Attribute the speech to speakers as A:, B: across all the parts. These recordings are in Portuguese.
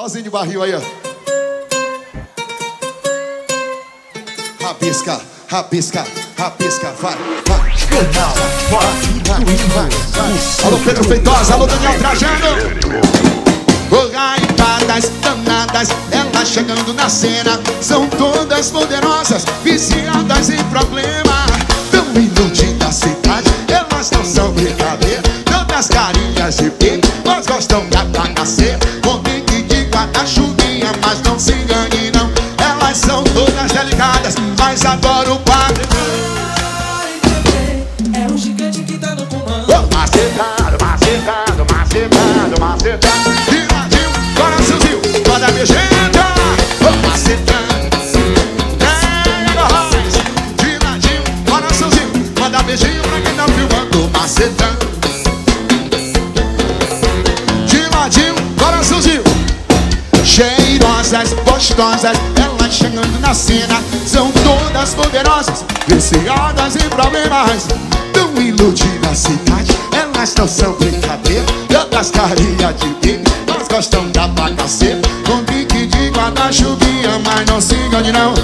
A: Olzinho de barril aí, ó. Rabisca, rabisca, rabisca, vai, vai.
B: Canal Forte do Índio.
A: Alô, Pedro Feitosa, alô, Daniel Trajano. Gaitadas danadas, elas chegando na cena São todas poderosas, viciadas em problema Tão da cidade, elas não são brincadeira Tantas carinhas de pique, mas gostam da bagaceira não se engane não Elas são todas delicadas, mas adoram o padre gostosas, elas chegando na cena São todas poderosas, viciadas em problemas Tão iludidas a cidade, elas não são brincadeira Tantas carinhas de bico, mas gostam da bagaceira Com pique de guarda-chuvinha, mas não se engane não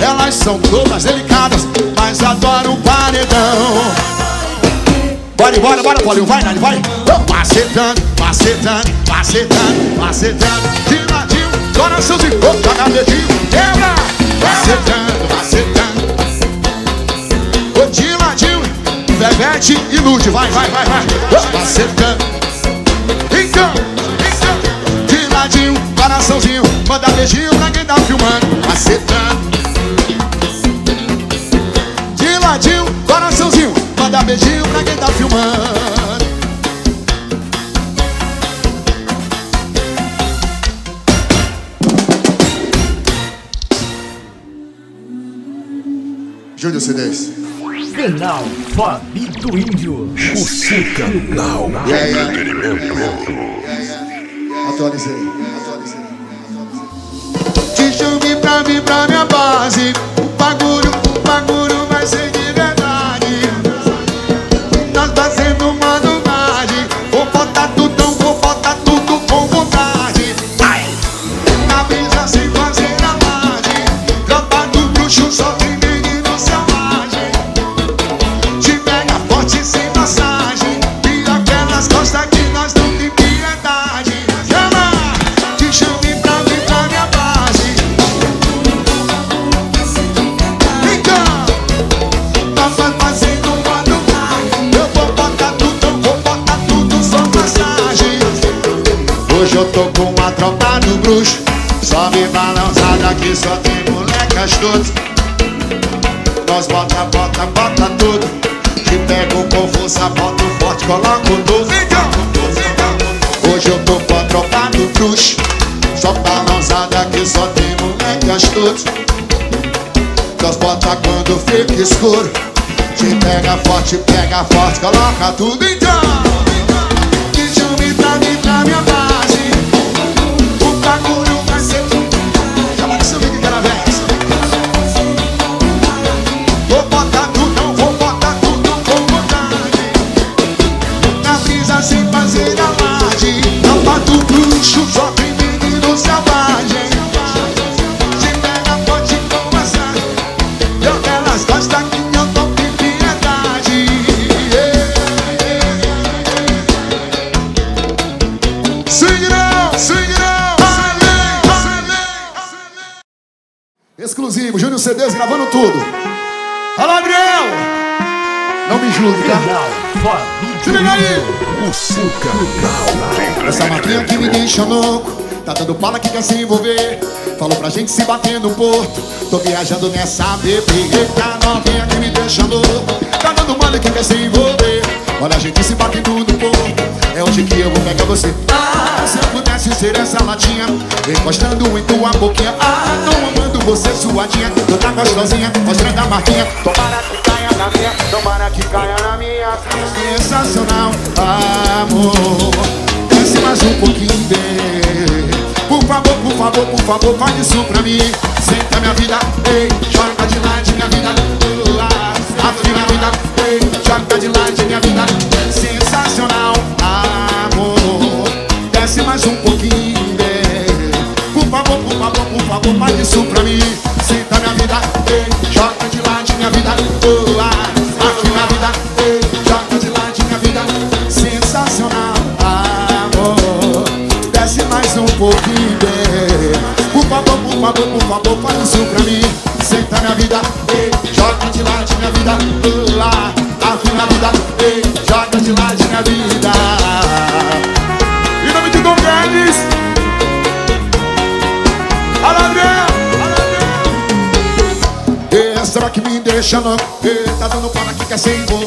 A: Elas são todas delicadas, mas adoram paredão Bora, bora, bora, Paulinho, vai, Nani, vai. Macetando, macetando, macetando, macetando. De ladinho, coraçãozinho, dedinho, quebra. Macetando, macetando. Oh, de ladinho, Bebete e Lude, vai, vai, vai, vai. Macetando. Então, então. De ladinho, coraçãozinho, manda beijinho todos. Nós bota, bota, bota tudo. Te pego com força, boto forte, coloco tudo. Hoje eu tô com a tropa do bruxo Só balançada aqui só tem molecas todos Nós bota quando fica escuro. Te pega forte, pega forte, coloca tudo. Então Exclusivo, Júnior CDs gravando tudo Alô, Adriel! Não me julgue, tá? Se liga aí!
B: O.
A: Essa maquinha que me deixa louco Tá dando pala que quer se envolver Falou pra gente se bater no porto Tô viajando nessa bebê Tá novinha que me deixa louco Tá dando mole que quer se envolver Olha a gente se batendo no porto É hoje que eu vou pegar você se eu pudesse ser essa latinha Encostando em tua boquinha. Ah, tô amando você suadinha. Toda gostosinha, mostrando a marquinha. Tomara que caia na minha Tomara que caia na minha. Sensacional, amor. Desce mais um pouquinho, bem Por favor, por favor, por favor, faz isso pra mim. Senta minha vida, ei, joga de lado minha vida. Abre minha vida, ei, joga de lado minha vida. Sensacional, faz isso pra mim. Senta minha vida, ei, joga de lado minha vida ah, Aqui minha vida, ei, joga de lado minha vida Sensacional, amor Desce mais um pouquinho, bem. Por favor, por favor, por favor, faz isso pra mim. Senta minha vida, ei, joga de lado minha vida ah, Aqui minha vida, ei, joga de lado minha vida que me deixa louco Tá dando para que quer se envolver.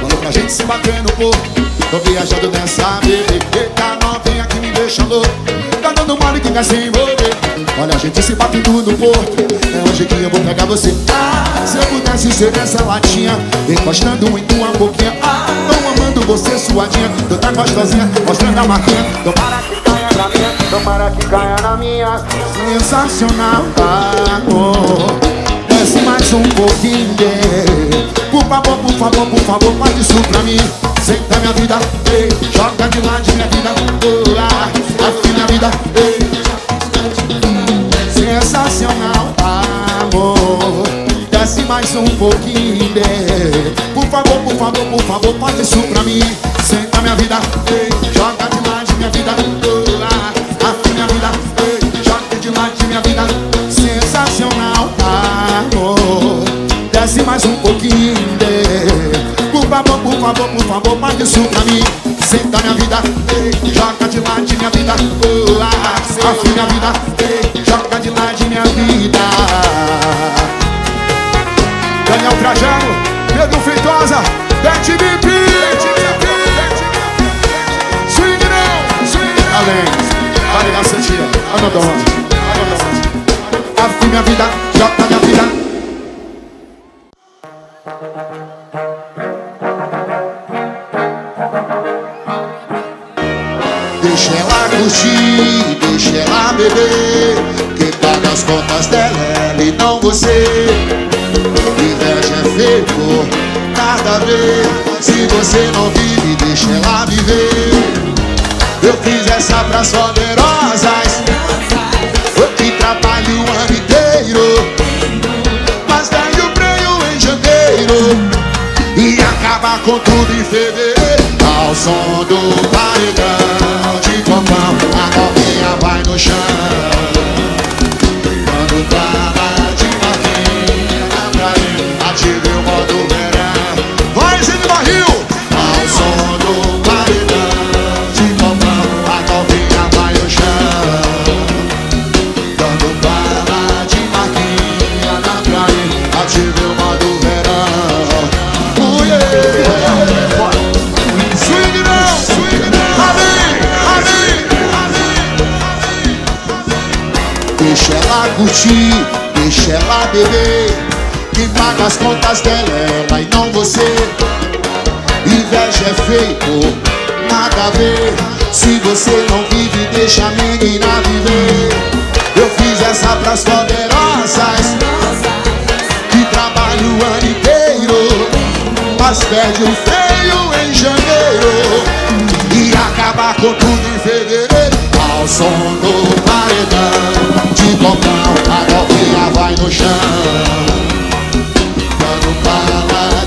A: Falou pra gente se bater no Tô viajando nessa bebê Eita novinha que me deixa louco. Tá dando mole que quer se envolver. Olha a gente se batendo no porto É hoje que eu vou pegar você. Ah, Se eu pudesse ser essa latinha Encostando em tua boquinha. Ah, Tô amando você suadinha. Tu tá gostosinha Mostrando a marquinha. Tomara que caia na minha Tomara que caia na minha. Sensacional amor Desce mais um pouquinho Por favor, por favor, por favor Faz isso pra mim. Senta minha vida, ei. Joga de lado minha vida ah, Aqui minha vida, ei. Sensacional, amor. Desce mais um pouquinho Por favor, por favor, por favor Faz isso pra mim. Senta minha vida, ei ah, Aqui minha vida, ei, joga de lado minha vida. Daniel Trajano, Pedro Feitosa, Bete Bip Swing não, swing Além, vale na Santia, Anadona Aqui E acaba com tudo em fevereiro. Ao som do paredão de copão A novinha vai no chão. Quando fala de marquinha na praia Ative o modo deixa ela beber Quem paga as contas dela é ela e não você. Inveja é feito, nada a ver. Se você não vive, deixa a menina viver. Eu fiz essa pras poderosas Que trabalham o ano inteiro Mas perde o freio em janeiro. E acaba com tudo em fevereiro som do paredão De copão, a novinha vai no chão. Quando fala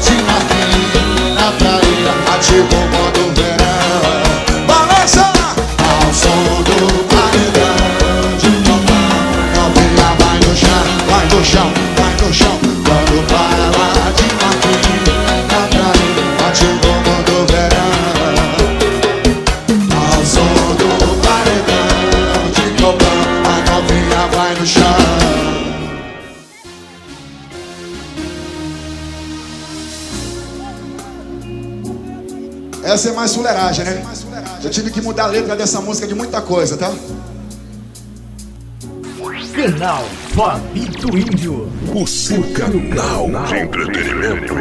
A: Essa é mais fuleiragem, né? Eu tive que mudar a letra dessa música de muita coisa, tá?
B: Canal Fabito Índio.
C: O seu canal de entretenimento.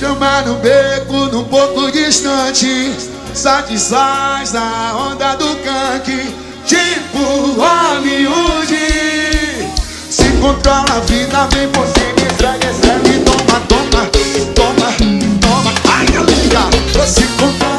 A: Chama no beco, num pouco distante Satisfaz a onda do canque Tipo Hollywood controla a vida, vem por cima e segue, segue Toma, toma, toma, toma. Ai, amiga Se controla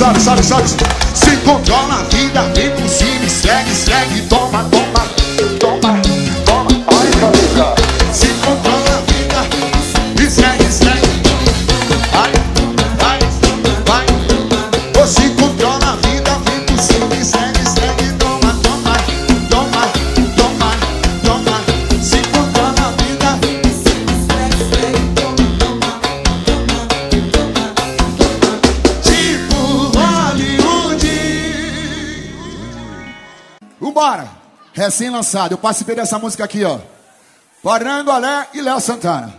A: Sobe, sobe, sobe, Recém-lançado, eu participei dessa música aqui, ó. Parangolé e Léo Santana.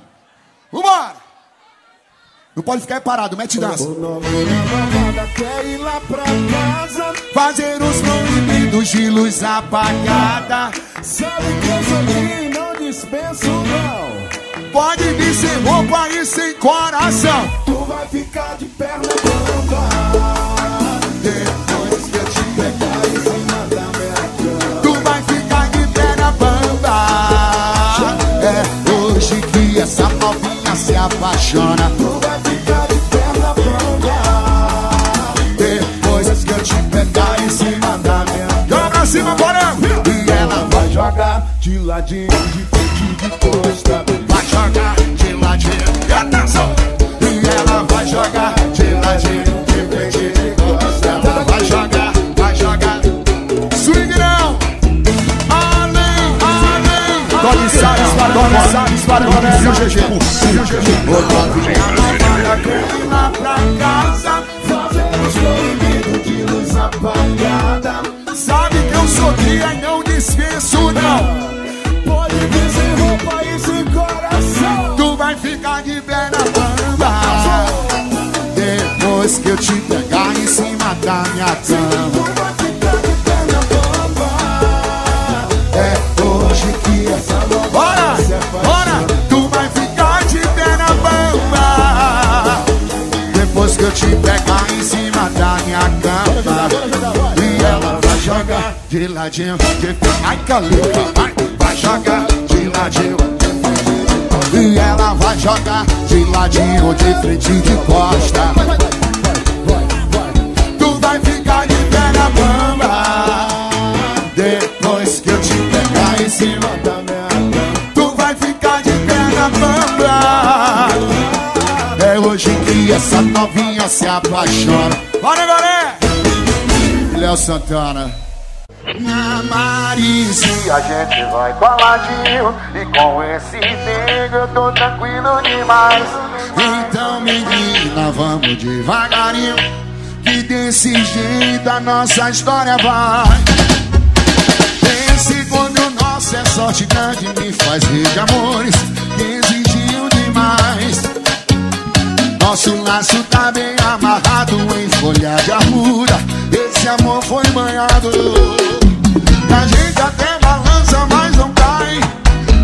A: Vambora! Não pode ficar parado, mete dança.
D: Quer ir lá pra casa.
A: Fazer os proibidos de luz apagada.
D: Sabe que eu sou aqui não dispenso não.
A: Pode vir sem roupa e sem coração.
D: Tu vai ficar de perna
A: apaixona
D: Tu vai ficar de perna bamba
A: Depois que eu te pegar em cima da minha Joga pra cima, bora! E ela vai
D: Vai jogar de ladinho, de frente, de costa
A: Doni o GG o GG lá pra casa
D: Fazer os proibidos de luz apagada
A: Sabe que eu sou cria e não dispenso não
D: Pode vir sem roupa e sem coração
A: Tu vai ficar de pé na bamba Depois que eu te pegar em cima da minha cama
D: de
A: ladinho de Ai, califa, vai, jogar de ladinho. E ela vai jogar de ladinho, de frente e de costa. Tu vai ficar de pé na bamba. Depois que eu te pegar em cima da minha Tu vai ficar de pé na bamba. É hoje que essa novinha se apaixona. Bora, galera! Léo Santana na Marise
E: a gente vai coladinho E com esse nego eu tô tranquilo demais.
A: Então menina, vamos devagarinho Que desse jeito a nossa história vai. Esse quando nosso é sorte grande Me faz rir de amores que exigiam demais. Nosso laço tá bem amarrado em folha de arruda Esse amor foi banhado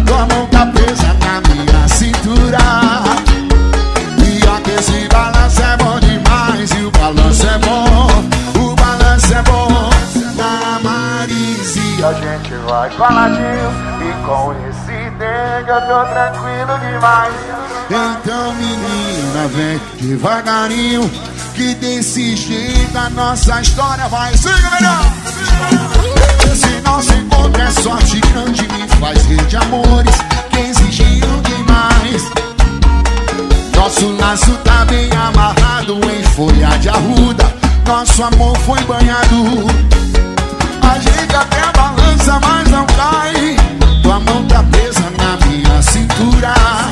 A: Tua mão tá presa na minha cintura. E que esse balanço é bom demais E o balanço é bom, o balanço é bom. Na Marise
E: A gente vai coladinho E com esse nego eu tô tranquilo demais.
A: Então menina, vem devagarinho Que desse jeito a nossa história vai. Siga melhor! Esse nosso encontro é sorte grande Me faz rir de amores que exigiam demais. Nosso laço tá bem amarrado em folha de arruda Nosso amor foi banhado. A gente até balança, mas não cai. Tua mão tá presa na minha cintura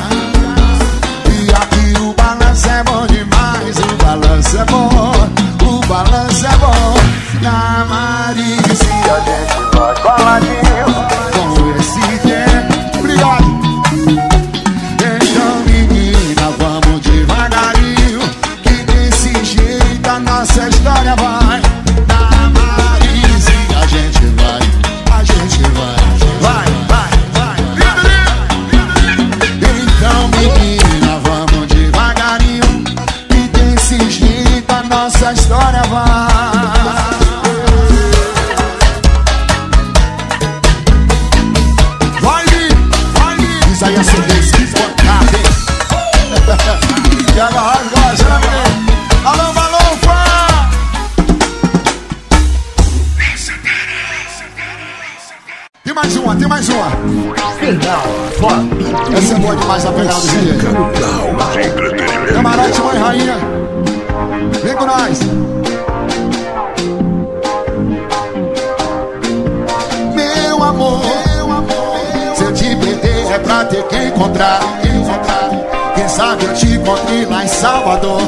A: quem sabe eu te encontrei lá em Salvador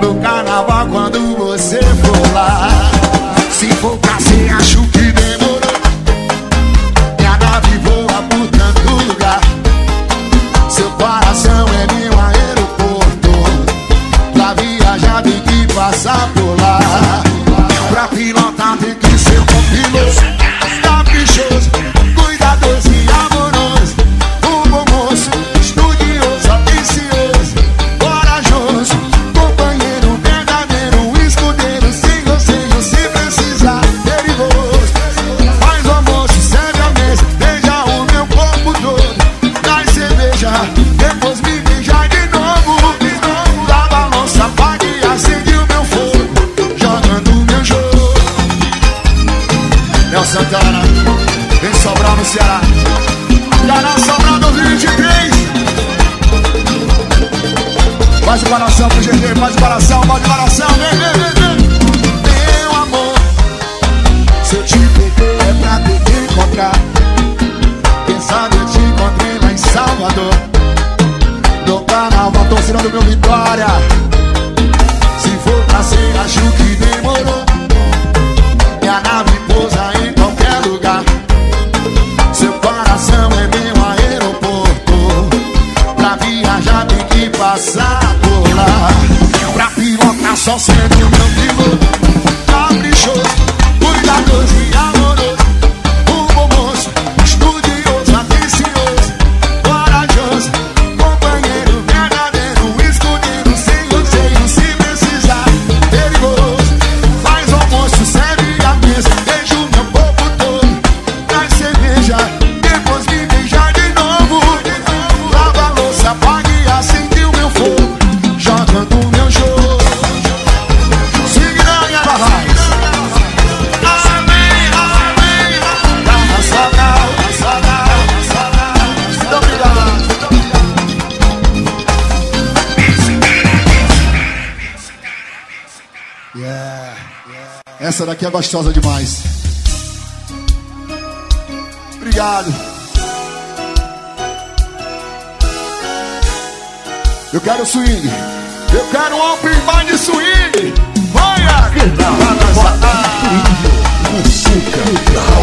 A: No carnaval quando você for lá Se for pra acho que demorou. Minha nave voa por tanto lugar. Seu coração é meu aeroporto. Pra viajar tem que passar por rolar Pra piroca só sendo meu piloto Abre show, cuidadoso e amor que é gostosa demais. Obrigado. Eu quero swing. Eu quero um open bar de swing. Olha! Bota, bota, bota. Música.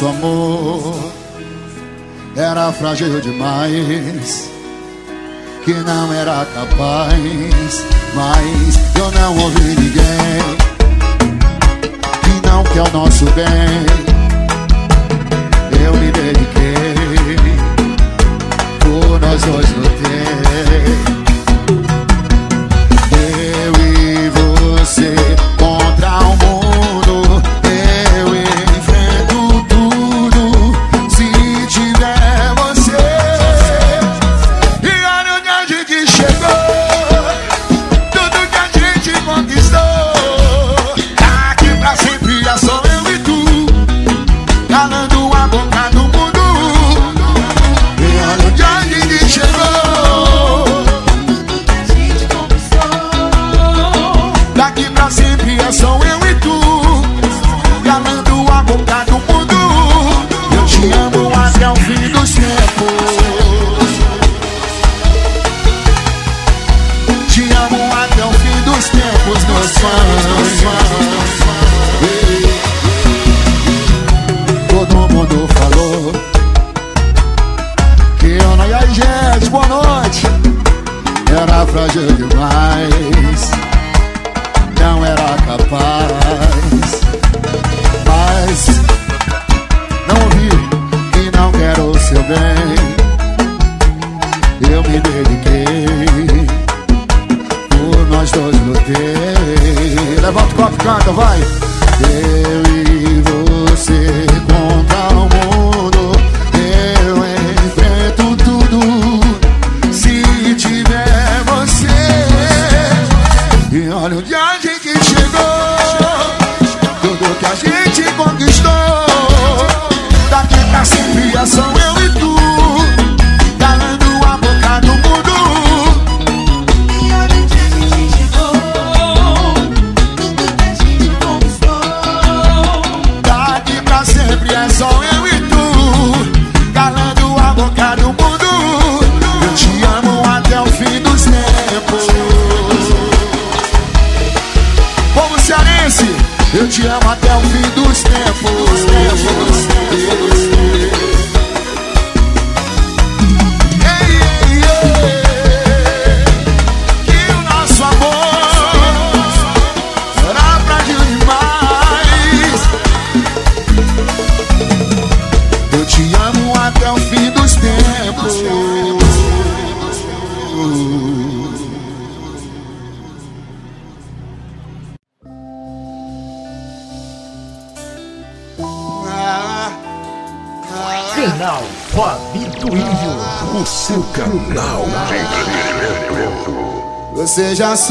A: nosso amor era frágil demais, que não era capaz, mas eu não ouvi ninguém que não quer o nosso bem.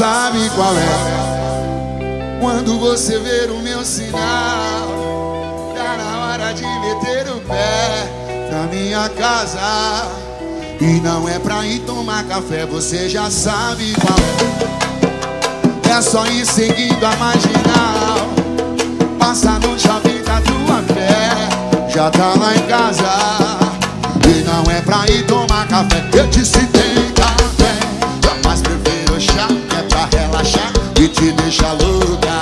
A: Sabe qual é. Quando você ver o meu sinal Tá na hora de meter o pé Pra minha casa. E não é pra ir tomar café Você já sabe qual é. É só ir seguindo a marginal. Passa no shopping da tua pé Já tá lá em casa. E não é pra ir tomar café. Eu disse tem relaxar E te deixar louca.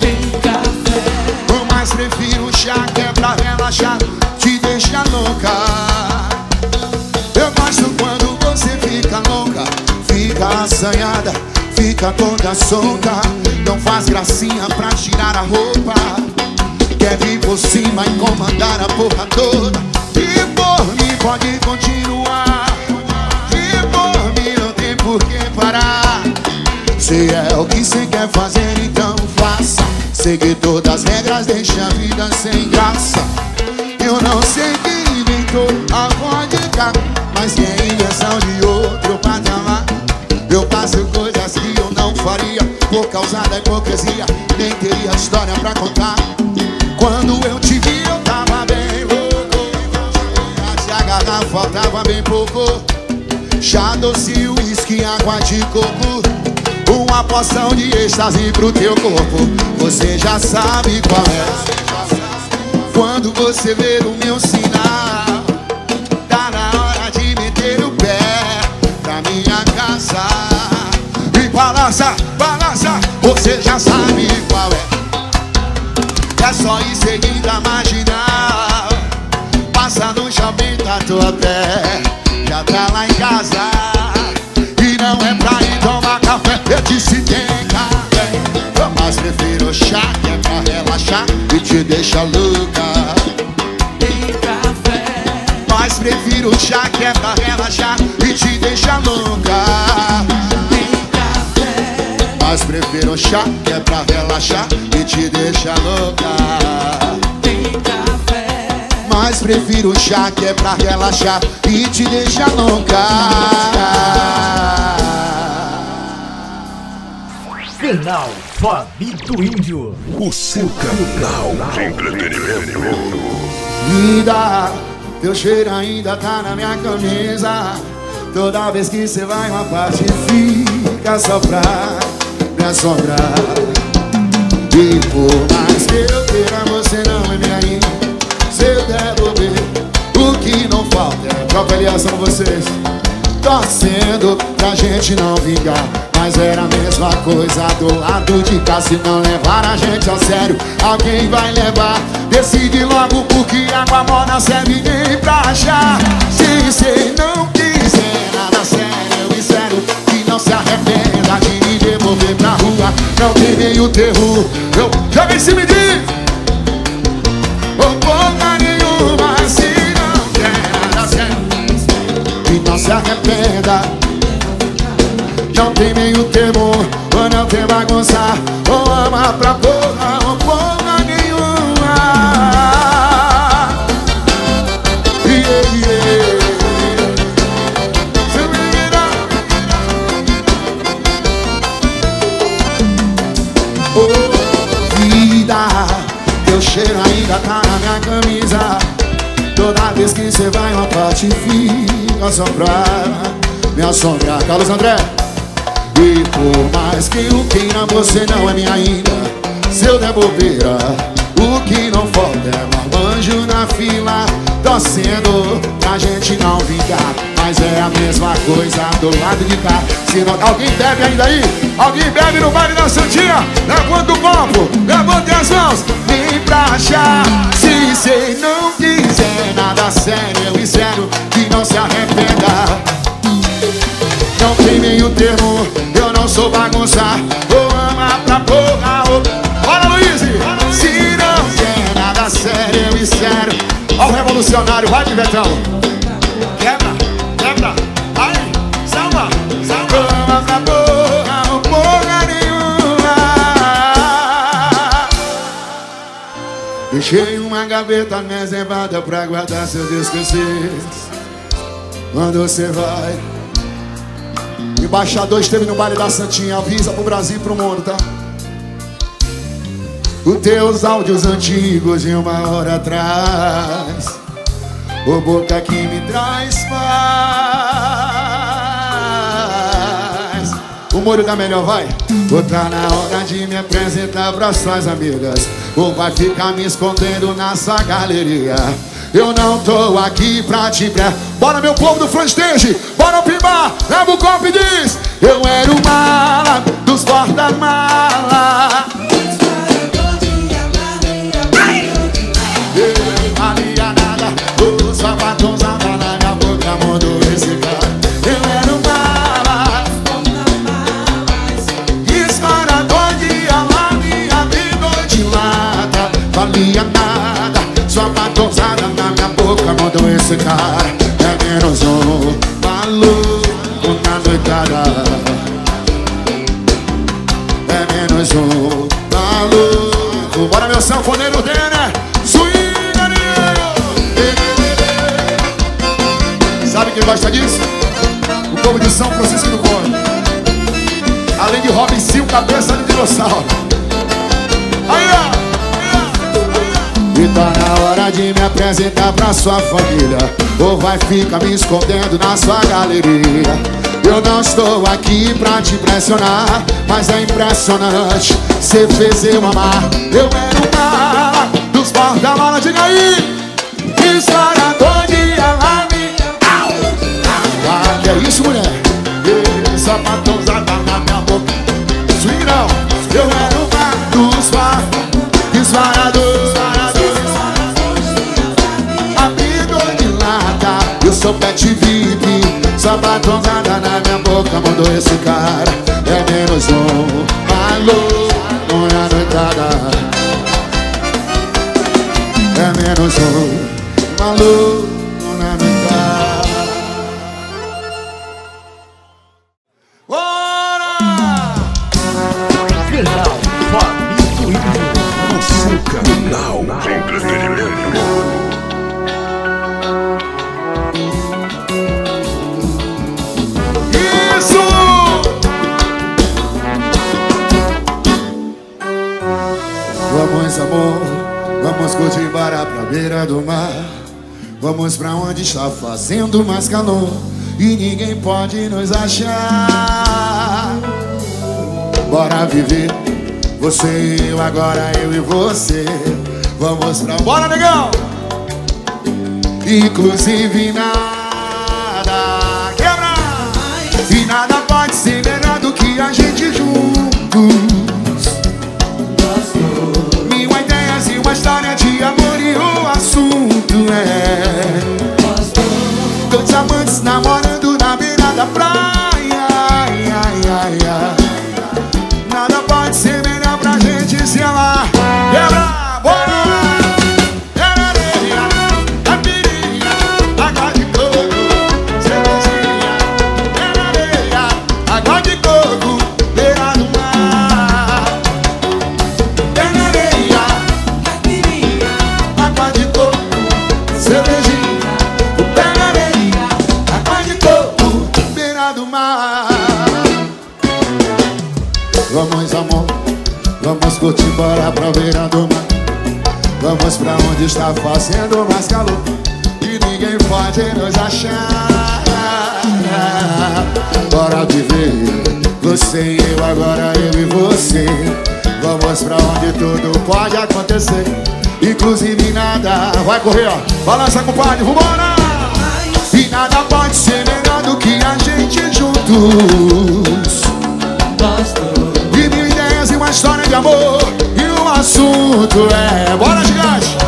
F: Tem café
A: Mas prefiro chá que é pra relaxar Te deixa louca. Eu gosto quando você fica louca Fica assanhada Fica toda solta. Não faz gracinha pra tirar a roupa. Quer vir por cima e comandar a porra toda. E por mim pode continuar. E por mim não tem por que parar se é o que você quer fazer, então faça. Seguir todas as regras, deixa a vida sem graça. Eu não sei quem inventou a vodka, mas que é invenção de outro patamar. Eu faço coisas que eu não faria por causa da hipocrisia. Nem teria história pra contar. Quando eu te vi, eu tava bem louco. Se a garrafa faltava bem pouco. Chá doce, uísque, água de coco Uma poção de êxtase pro teu corpo. Você já sabe qual é. Quando você ver o meu sinal Tá na hora de meter o pé Pra minha casa. E balança, balança Você já sabe qual é. É só ir seguindo a marginal. Passa no shopping da tua pé Já tá lá em casa. E não é pra ir tomar Eu disse tem café Mas prefiro chá que é pra relaxar E te deixa louca.
F: Tem café
A: Mas prefiro chá que é pra relaxar E te deixa louca.
F: Tem café
A: Mas prefiro chá que é pra relaxar E te deixa louca.
F: Tem café
A: Mas prefiro chá que é pra relaxar e te deixa louca.
B: Canal Fabito Índio.
C: O seu canal de entretenimento.
A: Vida, teu cheiro ainda tá na minha camisa. Toda vez que você vai, uma parte fica só pra me assombrar. E por mais que eu queira, você não é minha rainha. Se eu devolver, o que não falta é própria aliança com vocês. Torcendo pra gente não vingar. Mas era a mesma coisa do lado de cá. Se não levar a gente a sério, alguém vai levar. Decide logo porque água morna serve nem pra Carlos André. E por mais que o que não você não é minha ainda Se eu der bobeira O que não falta é um anjo na fila Torcendo pra gente não vingar. Mas é a mesma coisa do lado de cá. Se não... Alguém bebe ainda aí? Alguém bebe no baile da Santinha? Levanta o copo, levanta as mãos Vem pra achar. Se cê não quiser nada sério Eu espero que não se arrependa Não tem meio termo Eu não sou bagunça. Ou ama pra porra ou... Bora Luiz! Se não quer nada sério Eu espero. Ó o revolucionário, vai Pivetão. Quebra, quebra. Vai, salva, salva Ama pra porra ou porra nenhuma. Deixei uma gaveta reservada pra guardar seus esquecidos Quando você vai embaixador esteve no baile da Santinha. Avisa pro Brasil e pro mundo, tá? Os teus áudios antigos de uma hora atrás. O boca que me traz paz. O molho da melhor vai. Ou tá na hora de me apresentar pras suas amigas. Ou vai ficar me escondendo na sua galeria eu não tô aqui pra te pre... Bora meu povo do front stage Bora pimbar, leva o copo e diz Eu era o mala dos porta-mala É menos um maluco na noitada É menos um maluco Bora meu sanfoneiro Denner. Swinga Sabe quem gosta disso? O povo de São Francisco do Conde. Além de Robincinho, cabeça de dinossauro. Aí ó e tá na hora de me apresentar pra sua família. Ou vai ficar me escondendo na sua galeria. Eu não estou aqui pra te impressionar Mas é impressionante. Cê fez eu amar. Eu era o mala dos porta-mala Diga aí. Disparador de alarme. Ah, que é isso, mulher? Sou pet VIP Sapatonada na minha boca Mandou esse cara É menos um. Maluco na noitada É menos um. Maluco está fazendo mais calor e ninguém pode nos achar. Bora viver, você e eu, agora eu e você. Vamos pra. Bora, negão! Inclusive nada namorando na beira da praia está fazendo mais calor E ninguém pode nos achar. Bora viver Você e eu, agora eu e você. Vamos pra onde tudo pode acontecer. Inclusive nada Vai correr, ó. Balança, compadre, vambora! E nada pode ser melhor do que a gente juntos. E mil ideias e uma história de amor E o assunto é. Bora, gigante!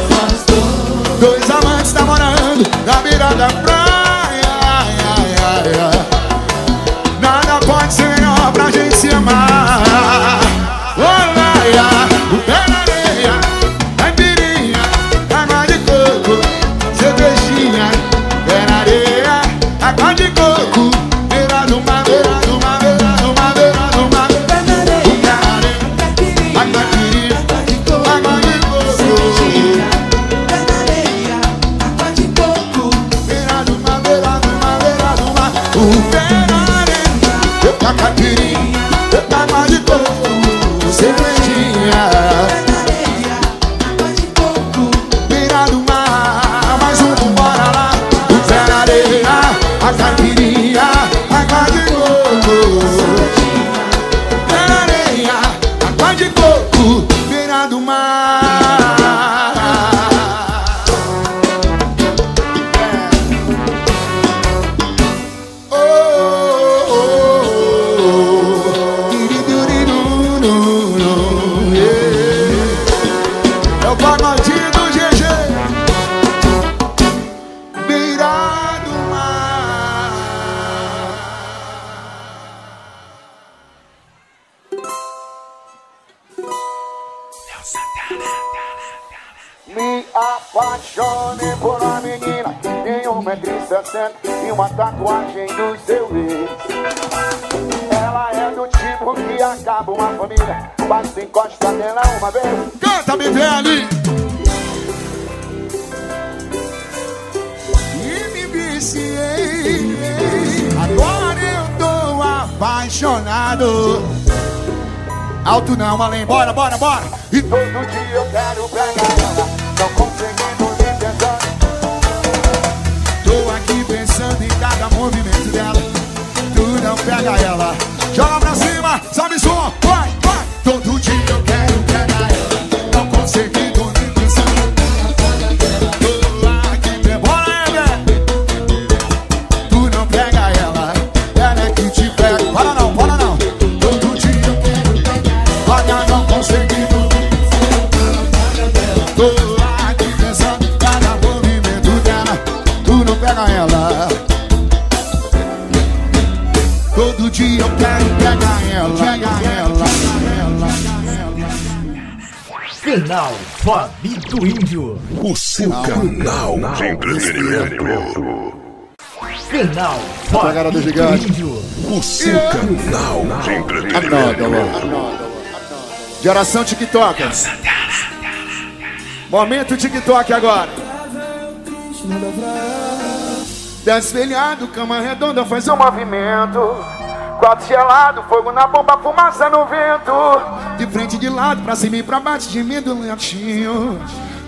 E: Me apaixonei por uma menina Tem 1,60m e uma tatuagem do seu ex Ela é do tipo que acaba uma família Basta encosta nela uma vez.
A: Canta, me vê ali. E me viciei. Agora eu tô apaixonado Alto não, além, bora, bora, bora. E
E: Todo dia eu quero pegar ela. Não conseguindo me pensar
A: Tô aqui pensando em cada movimento dela. Tu não pega ela
B: Canal Fabi do Índio.
C: O seu canal de entretenimento.
B: Canal
A: Pegada
B: Fabi
A: do
B: do
A: gigante.
B: Índio.
C: O seu canal de entretenimento.
A: Geração TikTok Momento TikTok agora Desvelhado, cama redonda, faz uma
E: movimento Quarto gelado, fogo na bomba, fumaça no vento
A: De frente de lado, pra cima e pra baixo, gemendo lentinho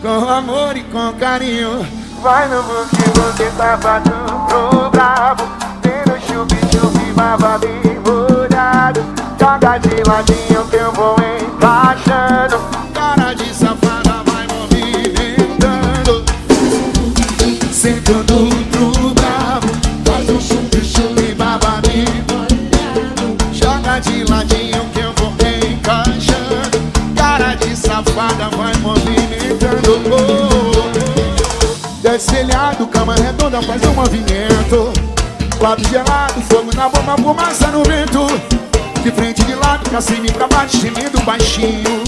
A: Com amor e com carinho.
E: Vai no buque, buque, sapato pro bravo. Chupi, chupi, baba bem molhado Joga de ladinho que eu vou encaixando
A: Cara de safada vai movimentando. Sentando Descelhado, cama redonda faz um movimento. Quadro gelado, fogo na bomba, fumaça no vento. De frente de lado, pra cima e pra baixo, gemendo baixinho.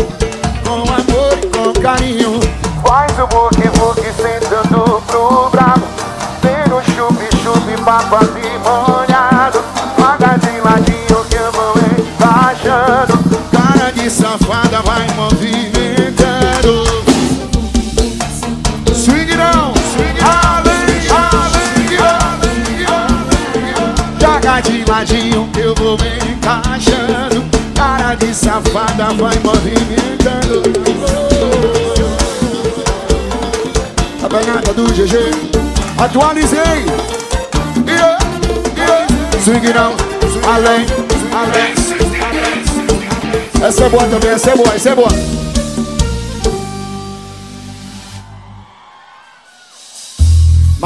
A: Com amor e com carinho.
E: Faz o buque, buque, sentando pro bravo Tem no chupi, chupi, de
A: safada vai movimentando. A pegada do GG Atualizei. Yeah, yeah. Swing não. Além, além. Essa é boa também, essa é boa, essa é boa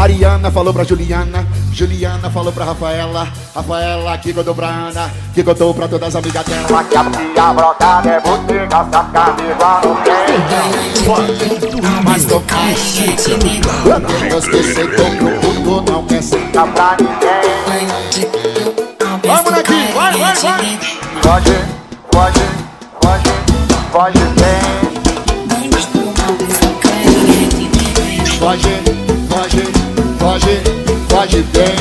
A: Mariana falou pra Juliana, Juliana falou pra Rafaela, Rafaela que contou pra Ana, que contou pra todas as amigas dela.
E: Aqui a brocada é essa camisa não tem.
A: Mas tô Você sentou pro mundo, não quer sentar
E: pra ninguém.
A: Vai, molequinho, vai, vai, vai.
E: Foge, foge, foge, foge bem.
A: Foge, foge, foge, foge bem.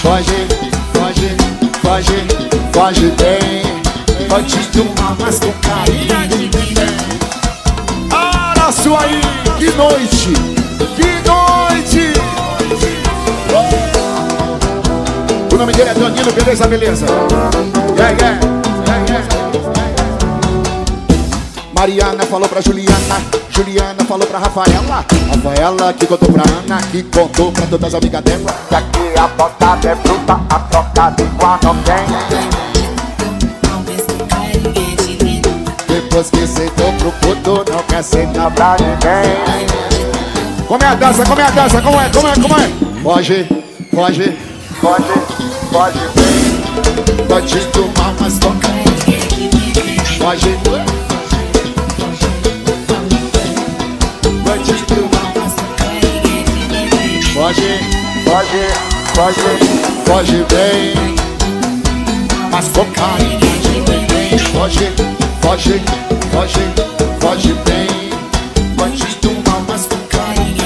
A: Foge, foge. Foge, foge, bem. Pode tomar, mas com carinho de bem. Olha só aí, que noite, que noite. O nome dele é Danilo, beleza, beleza. Yeah, yeah, yeah, yeah. Mariana falou pra Juliana, Juliana falou pra Rafaela, Rafaela que contou pra Ana, que contou pra todas as amigas dela.
E: Que aqui a brocada é bruta, a troca de não tem.
A: Depois que sentou pro puto, não quer sentar
E: pra ninguém.
A: Como é a dança, como é a dança, como é, como é, como é? Foge, foge,
E: Foge, foge bem.
A: pode tomar, mas toca. Foge, pode tomar, foge,
E: Foge, foge,
A: foge bem. Mas com carinho de bem. Foge, foge, foge, foge bem. Pode tomar, mas com carinho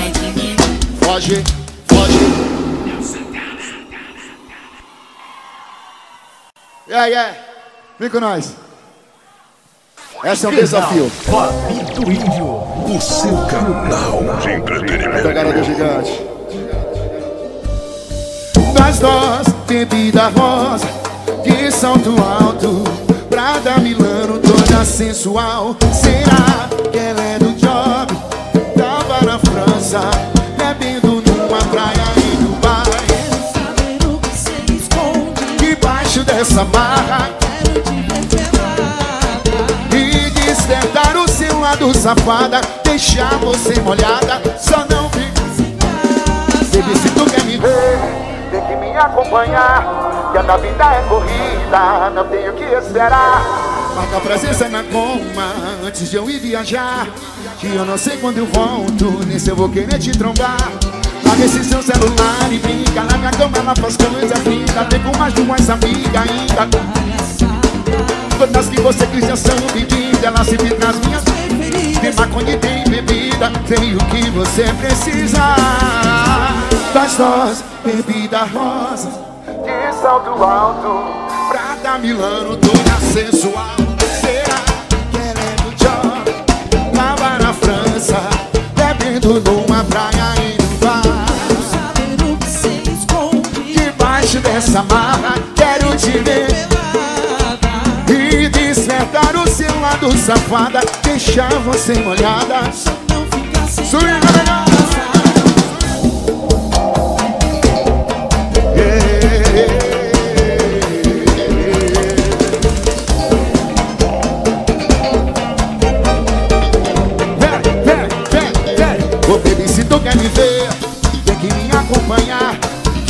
A: Yeah, yeah. Vem com nós. Esse é um desafio.
B: Fabito Índio, o seu canal.
C: De entretenimento.
A: Pegada do gigante. Das nós, bebida rosa, de salto alto, Prada Milano, toda sensual. Será que ela é do job? Tava na França, Debaixo dessa marra, e despertar o seu lado safada, deixar você molhada, só não fica Baby, se tu quer me ver,
E: tem que me acompanhar. Que a minha vida é corrida, não tenho que esperar.
A: marca presença na coma antes de eu ir viajar. Que eu não sei quando eu volto, nem se eu vou querer te trombar. Esse seu celular e brinca na minha cama, ela faz coisa. Tem com mais de umas amigas ainda. Todas que você quis já são pedidas, ela sempre traz minhas Tem maconha e tem bebida, tem o que você precisa. Das nós, bebida rosa.
E: De salto alto,
A: Prada Milano, toda sensual. Será que ela é do job? Na França, bebendo numa praia Dessa marra, quero te ver. E despertar o seu lado safada, deixar você molhada. Swinga melhor. Vem,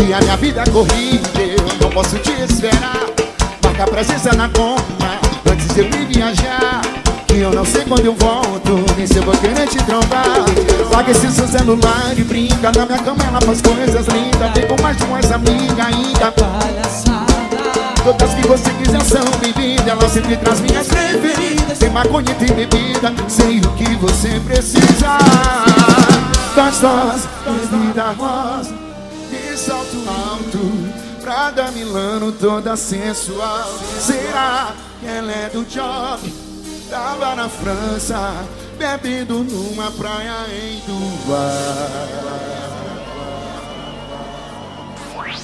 A: Que a minha vida é corrida, eu não posso te esperar. Marca presença na coma, antes de eu ir viajar. Que eu não sei quando eu volto, nem se eu vou querer te trombar. Paga esse seu celular e brinca. Na minha cama ela faz coisas lindas. Tem com mais de umas amigas ainda. Todas que você quiser são bem-vindas Ela sempre traz minhas preferidas Tem maconha e tem bebida Sei o que você precisa Gostosa, bebida rosa salto alto Prada Milano toda sensual Será que ela é do job? Tava na França, bebendo numa praia em Dubai.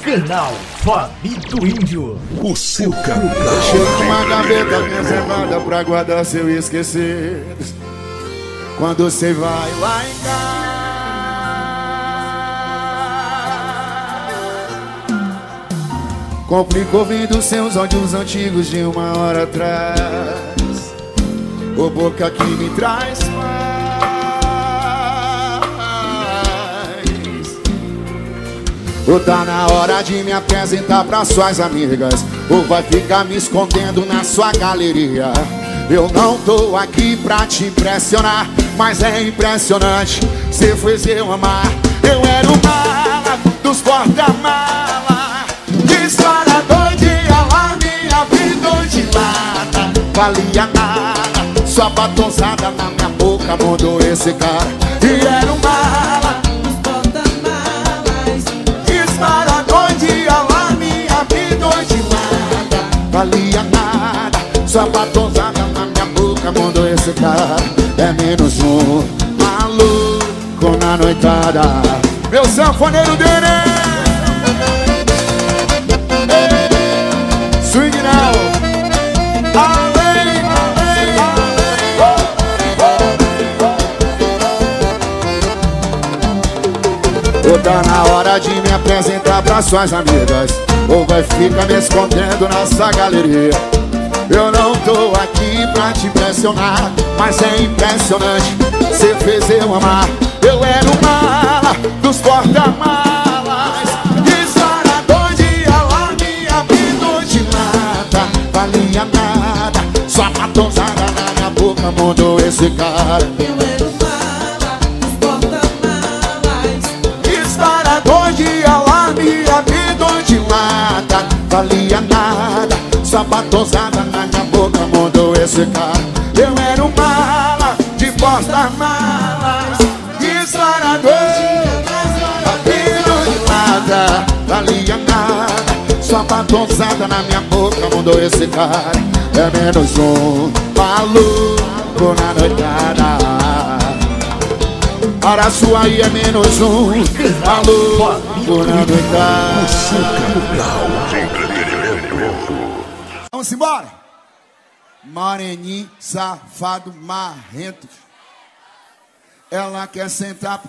B: Canal Fabito Índio.
C: O seu canal.
A: Deixei uma gaveta reservada pra guardar seu esquecer. Quando você vai lá em casa, complica ouvindo seus áudios antigos de uma hora atrás. O boca que me traz paz. Ou tá na hora de me apresentar pra suas amigas. Ou vai ficar me escondendo na sua galeria. Eu não tô aqui pra te impressionar Mas é impressionante, cê fez eu amar. Eu era o mala dos porta-mala Valia nada, sua batonzada na minha boca Mudou esse cara. E era um mala Disparador de alarme, abridor de lata Valia nada, sua batonzada na minha boca Mandou esse cara, é menos um Maluco na noitada. Meu sanfoneiro dele apresentar pra suas amigas. Ou vai ficar me escondendo nessa galeria. Eu não tô aqui pra te impressionar Mas é impressionante, cê fez eu amar. Eu era o mala dos porta-malas. Disparador de alarme, abridor de Valia nada, sua batonzada na minha boca Mudou esse cara Valia nada, sua batonzada na minha boca Mudou esse cara. Eu era um mala de porta-malas Disparador abridor de lata Valia nada, sua batonzada na minha boca Mudou esse cara. É menos um maluco na noitada. Para sua aí é menos um Maluco na noitada Moreninho, safado, marrento Ela quer sentar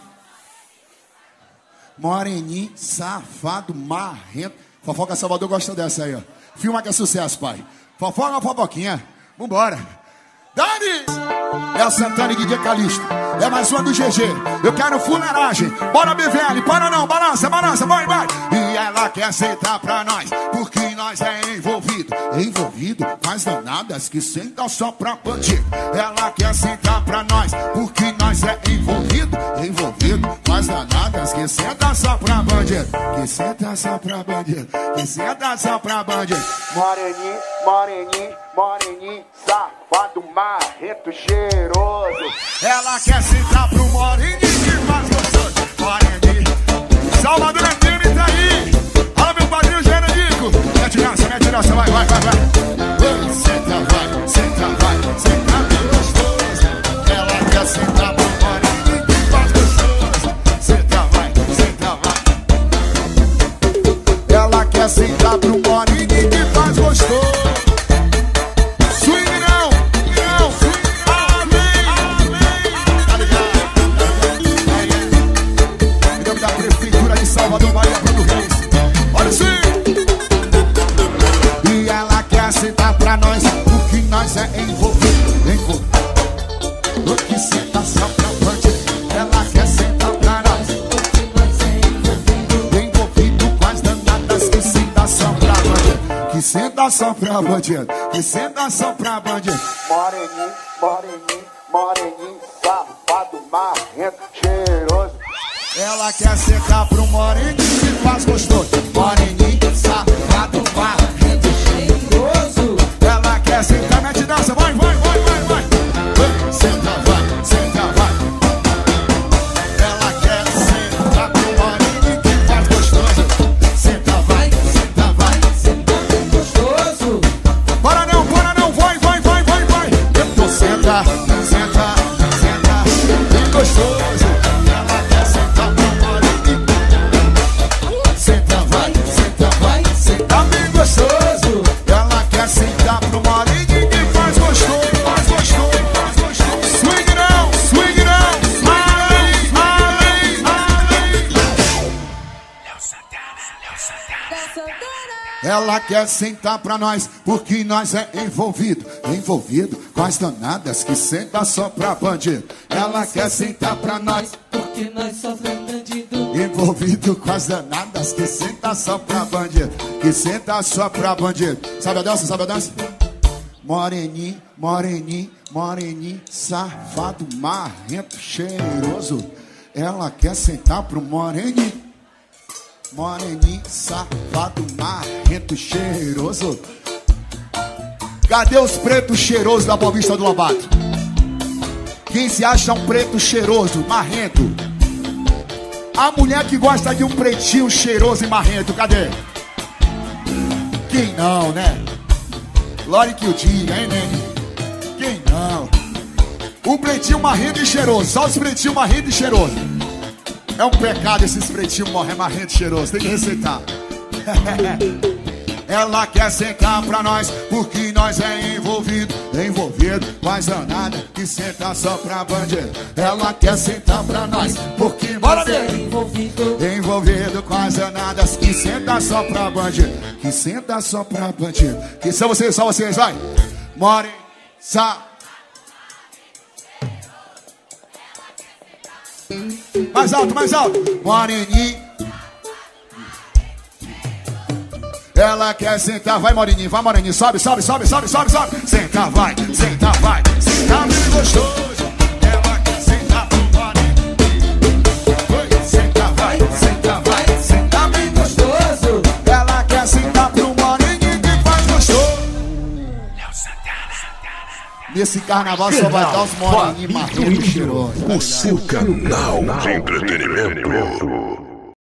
A: Moreninho, safado, marrento Fofoca Salvador gosta dessa aí, ó Filma que é sucesso, pai Fofoca fofoquinha? Vambora Dani! É a Santana e DJ Calixto. É mais uma do GG. Eu quero fuleiragem. Bora, BVL. Para não. Balança, balança. Vai, vai. Ela quer aceitar pra nós. Porque nós é envolvido. Envolvido? Mas danadas que sentam só pra bandido. Ela quer aceitar pra nós. Porque nós é envolvido. Envolvido? Mas danadas que sentam só pra bandido. Que senta só pra bandido. Que senta só pra bandido.
E: Moreninho, moreninho, moreninho, safado, marrento, cheiroso.
A: Ela quer sentar pro Morini que faz gostoso. Morini, Salvador Antônio tá aí. Olha meu padrinho Geranico. Mete graça, mete graça, vai, vai, vai, vai. Senta, vai, senta, vai, senta bem gostoso. Ela quer sentar pro Morini que faz gostoso. Senta, vai, senta, vai. Ela quer sentar pro Morini que faz gostoso. É envolvido, envolvido. O que senta só pra bandido, ela quer sentar pra nós. Envolvido com as danadas que senta só pra bandido. Que senta só pra bandido, que senta só pra bandido.
E: Moreninho, moreninho, moreninho, safado, marrento, cheiroso.
A: Ela quer sentar pro moreninho que faz gostoso. Moreninho, safado, barrento, cheiroso. Ela quer sentar, Ela quer sentar pra nós, porque nós é envolvido, envolvido com as danadas que senta só pra bandido. Ela quer sentar pra nós,
F: Porque nós sofremos bandido.
A: envolvido com as danadas que senta só pra bandido, que senta só pra bandido. Sabe a dança? Sabe a dança? Moreninho, moreninho, moreninho, safado, marrento, cheiroso. Ela quer sentar pro moreninho. Moreninho, safado, marrento, cheiroso. Cadê os pretos cheirosos da Boa Vista do Lobato? Quem se acha um preto cheiroso, marrento? A mulher que gosta de um pretinho cheiroso e marrento, cadê? Quem não, né? Glória que o diga, hein, Nene? Quem não? O pretinho marrento e cheiroso, só os pretinhos marrento e cheiroso. É um pecado esses pretinhos morrer marrento cheiroso, tem que receitar. Ela quer sentar pra nós, porque nós é envolvido, envolvido com as danadas que senta só pra bandido. Ela quer sentar pra nós, porque
F: Bora
A: nós é.
F: Envolvido.
A: envolvido com as danadas que senta só pra bandido, que senta só pra bandido. Que são vocês, só vocês, vai. More, sa. Mais alto, mais alto. Moreninho. Ela quer sentar, vai Moreninho, vai Moreninho, sobe, sobe, sobe, sobe, sobe, sobe. Senta, vai, senta, vai, senta bem gostoso. Nesse carnaval só vai dar os moreninhos marretos cheirosos.
C: O seu canal de entretenimento.